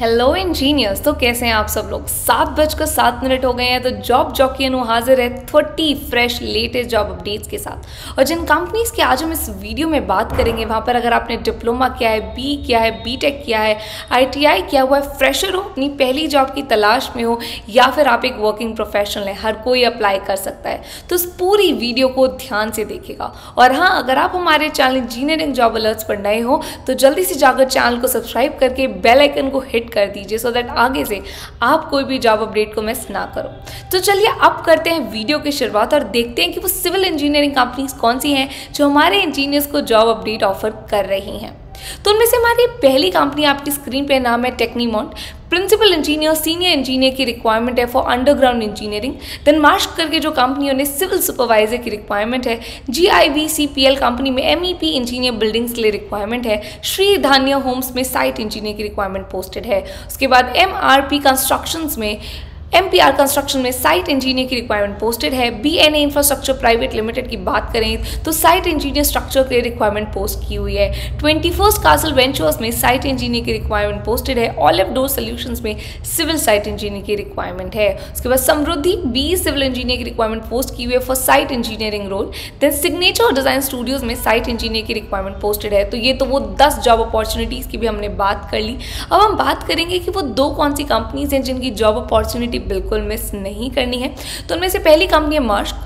Hello engineers तो कैसे हैं आप सब लोग? सात बजकर सात मिनट हो गए हैं तो जॉब जॉकी अनु हाजिर है thirty fresh latest job updates के साथ। और जिन कंपनीज़ की आज हम इस वीडियो में बात करेंगे, वहाँ पर अगर आपने डिप्लोमा किया है बी किया है बी टेक किया है आईटीआई किया हुआ है फ्रेशर हो, अपनी पहली जॉब की तलाश में हो, या फिर आप एक वर्किंग प्रोफेशनल है, हर कोई अप्लाई कर सकता है। तो इस पूरी वीडियो को ध्यान से देखेगा और हाँ अगर आप हमारे चैनल इंजीनियरिंग जॉब अलर्ट्स पर नए हो तो जल्दी से जाकर चैनल को सब्सक्राइब करके बेलाइकन को हिट कर दीजिए सो दैट आगे से आप कोई भी जॉब अपडेट को मिस ना करो। तो चलिए अब करते हैं वीडियो की शुरुआत और देखते हैं कि वो सिविल इंजीनियरिंग कंपनीज़ कौन सी हैं जो हमारे इंजीनियर्स को जॉब अपडेट ऑफ़र कर रही हैं। तो उनमें से हमारी पहली कंपनी आपकी स्क्रीन पे नाम है Tecnimont principal engineer senior engineer की रिक्वायरमेंट है for underground engineering then March करके जो कंपनियों ने सिविल सुपरवाइजर की रिक्वायरमेंट है. G I V C P L company में M E P engineer buildings के लिए रिक्वायरमेंट है. श्री धान्य होम्स में साइट इंजीनियर की रिक्वायरमेंट पोस्टेड है. उसके बाद एम आर पी कंस्ट्रक्शन में एम पी आर कंस्ट्रक्शन में साइट इंजीनियर की रिक्वायरमेंट पोस्टेड है। B N A infrastructure private limited की बात करें तो साइट इंजीनियर स्ट्रक्चर के लिए रिक्वायरमेंट पोस्ट की हुई है। ट्वेंटी फ़र्स्ट कासल वेंचर्स में साइट इंजीनियर की रिक्वायरमेंट पोस्टेड है। ऑलिव डोर सोल्यूशन में सिविल साइट इंजीनियर की रिक्वायरमेंट है। उसके बाद समृद्धि बी सिविल इंजीनियर की रिक्वायरमेंट पोस्ट की हुई है for site engineering role then signature और डिज़ाइन स्टूडियोज में साइट इंजीनियर की रिक्वायरमेंट पोस्टेड है। तो ये तो वो दस जॉब अपॉर्चुनिटीज़ की भी हमने बात कर ली। अब हम बात करेंगे कि वो दो कौन सी कंपनीज़ हैं जिनकी जॉब अपॉर्चुनिटी बिल्कुल मिस नहीं करनी है। तो उनमें से पहली कंपनी है मार्क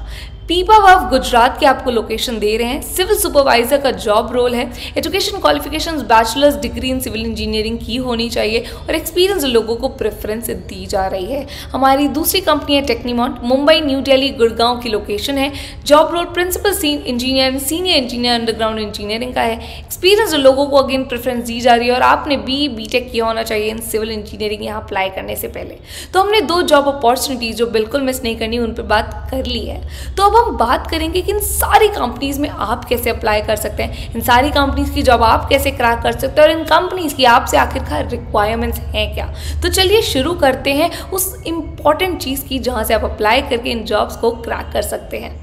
पीपा वाफ गुजरात के आपको लोकेशन दे रहे हैं। सिविल सुपरवाइजर का जॉब रोल है। Education qualification bachelors degree in civil engineering की होनी चाहिए और एक्सपीरियंस लोगों को प्रेफरेंस दी जा रही है। हमारी दूसरी कंपनी है टेक्नीमॉन्ट मुंबई न्यू दिल्ली गुड़गांव की लोकेशन है। Job role principal engineer senior engineer underground engineering का है। एक्सपीरियंस लोगों को अगेन प्रेफरेंस दी जा रही है और आपने बी बी टेक किया होना चाहिए इन सिविल इंजीनियरिंग यहाँ अप्लाई करने से पहले। तो हमने दो जॉब अपॉर्चुनिटीज़ जो बिल्कुल मिस नहीं करनी, उन पर बात कर ली है। तो अब हम बात करेंगे कि इन सारी कंपनीज़ में आप कैसे अप्लाई कर सकते हैं, इन सारी कंपनीज़ की जॉब आप कैसे क्रैक कर सकते हैं और इन कंपनीज़ की आपसे आखिरकार रिक्वायरमेंट्स हैं क्या? तो चलिए शुरू करते हैं उस इंपॉर्टेंट चीज़ की जहाँ से आप अप्लाई करके इन जॉब्स को क्रैक कर सकते हैं।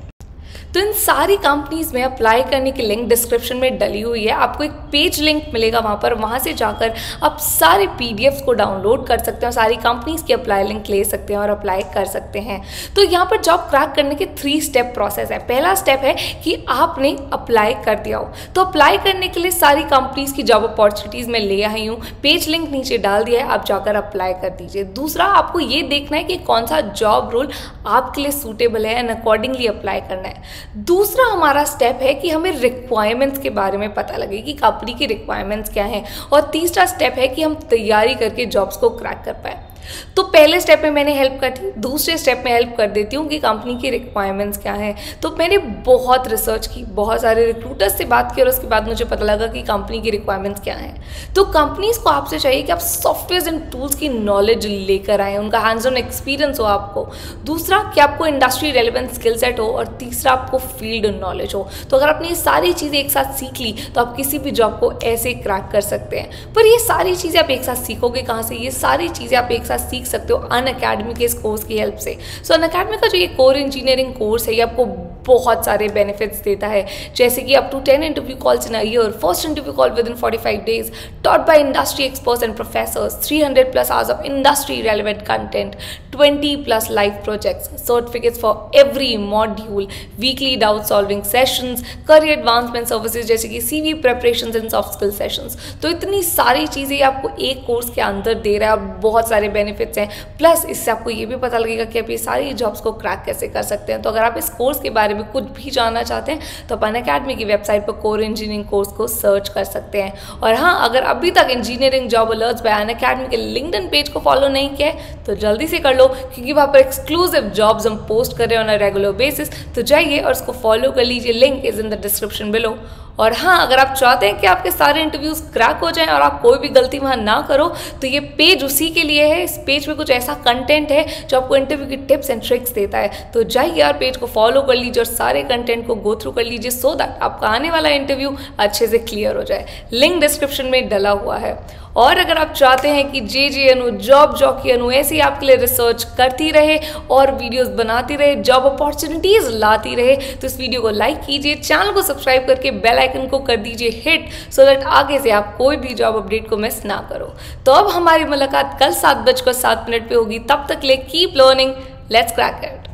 तो इन सारी कंपनीज़ में अप्लाई करने की लिंक डिस्क्रिप्शन में डली हुई है। आपको एक पेज लिंक मिलेगा वहाँ पर। वहाँ से जाकर आप सारे पीडीएफ को डाउनलोड कर सकते हैं सारी कंपनीज़ की अप्लाई लिंक ले सकते हैं और अप्लाई कर सकते हैं। तो यहाँ पर जॉब क्रैक करने के थ्री स्टेप प्रोसेस है। पहला स्टेप है कि आपने अप्लाई कर दिया हो। तो अप्लाई करने के लिए सारी कंपनीज़ की जॉब अपॉर्चुनिटीज़ में ले आई हूँ। पेज लिंक नीचे डाल दिया है। आप जाकर अप्लाई कर दीजिए। दूसरा, आपको ये देखना है कि कौन सा जॉब रोल आपके लिए सूटेबल है एंड अकॉर्डिंगली अप्लाई करना है। दूसरा हमारा स्टेप है कि हमें रिक्वायरमेंट्स के बारे में पता लगे कि कंपनी की रिक्वायरमेंट्स क्या हैं। और तीसरा स्टेप है कि हम तैयारी करके जॉब्स को क्रैक कर पाए। तो पहले स्टेप में मैंने हेल्प कर दी, दूसरे स्टेप में हेल्प कर देती हूँ कि कंपनी की रिक्वायरमेंट्स क्या हैं। तो मैंने बहुत रिसर्च की, बहुत सारे रिक्रूटर्स से बात की और उसके बाद मुझे पता लगा कि कंपनी की रिक्वायरमेंट्स क्या हैं। तो कंपनीज़ को आपसे चाहिए कि आप सॉफ्टवेयर एंड टूल्स की नॉलेज लेकर आए, उनका हैंड्स ऑन एक्सपीरियंस हो आपको। दूसरा, कि आपको इंडस्ट्री रेलिवेंट स्किल सेट हो और तीसरा, आपको फ़ील्ड नॉलेज हो। तो अगर आपने ये सारी चीज़ें एक साथ सीख ली तो आप किसी भी जॉब को ऐसे क्रैक कर सकते हैं। पर ये सारी चीज़ें आप एक साथ सीखोगे कहाँ से? ये सारी चीज़ें आप एक साथ सीख सकते हो अन अकेडमी के इस कोर्स की हेल्प से। सो अन अकेडमी का जो ये कोर इंजीनियरिंग कोर्स है, ये आपको बहुत सारे बेनिफिट्स देता है। जैसे कि up to ten interview calls in year first interview call within forty five days taught by industry experts and professors three hundred plus hours of industry relevant content twenty plus live projects certificates for every module weekly doubt solving sessions career advancement services जैसे कि C V preparation and soft skill sessions तो इतनी सारी चीज़ें आपको एक course के अंदर दे रहा है और बहुत सारे बेनिफिट्स हैं। प्लस इससे आपको ये भी पता लगेगा कि आप ये सारी जॉब्स को क्रैक कैसे कर सकते हैं। तो अगर आप इस कोर्स के बारे में कुछ भी जानना चाहते हैं तो अपन अकेडमी की वेबसाइट पर कोर इंजीनियरिंग कोर्स को सर्च कर सकते हैं। और हाँ अगर अभी तक engineering job alerts by Unacademy के लिंकडन पेज को फॉलो नहीं किया तो जल्दी से कर लो, क्योंकि वहाँ पर एक्सक्लूसिव जॉब्स हम पोस्ट कर रहे हैं ऑन अ रेगुलर बेसिस तो जाइए और उसको फॉलो कर लीजिए link is in the description below और हाँ अगर आप चाहते हैं कि आपके सारे इंटरव्यूज़ क्रैक हो जाएँ और आप कोई भी गलती वहाँ ना करो तो ये पेज उसी के लिए है। इस पेज में कुछ ऐसा कंटेंट है जो आपको इंटरव्यू की टिप्स एंड ट्रिक्स देता है। तो जाइए यार पेज को फॉलो कर लीजिए और सारे कंटेंट को गो थ्रू कर लीजिए सो दैट आपका आने वाला इंटरव्यू अच्छे से क्लियर हो जाए। लिंक डिस्क्रिप्शन में डला हुआ है। और अगर आप चाहते हैं कि जे जे अनु जॉब जॉकी अनु ऐसे ही आपके लिए रिसर्च करती रहे और वीडियोस बनाती रहे जॉब अपॉर्चुनिटीज़ लाती रहे तो इस वीडियो को लाइक कीजिए चैनल को सब्सक्राइब करके बेल आइकन को कर दीजिए हिट सो दैट आगे से आप कोई भी जॉब अपडेट को मिस ना करो। तो अब हमारी मुलाकात कल सात बजकर सात मिनट पे होगी। तब तक ले keep learning let's crack it